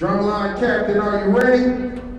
Drumline captain, are you ready?